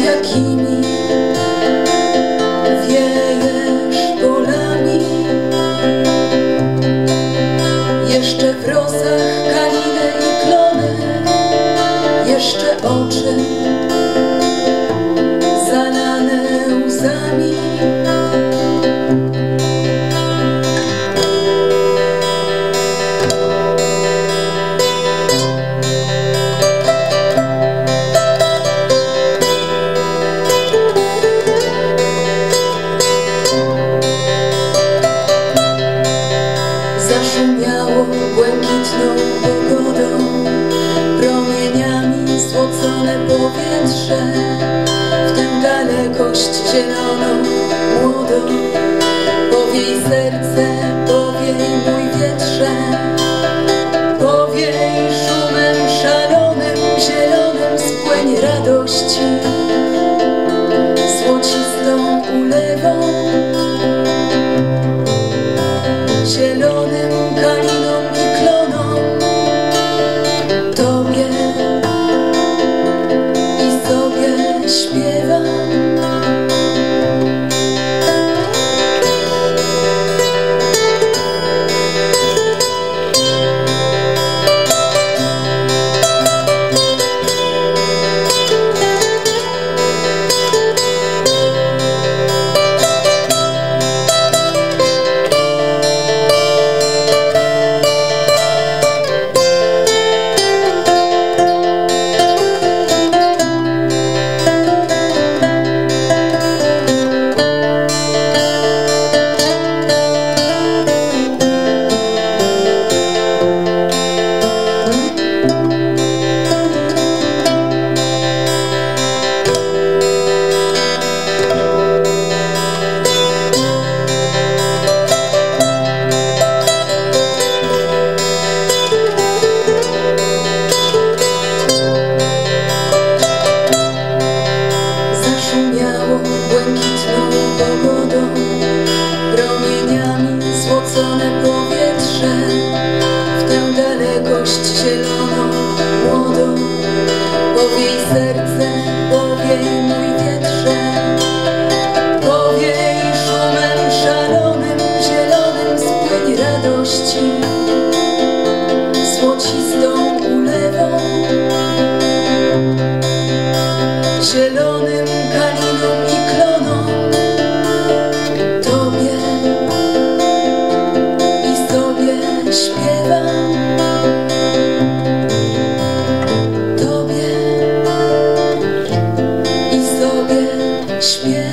jakimi wiejesz polami. Jeszcze w rozach kaliny i klony, jeszcze o 是界尖到我的。ghosts Sweet.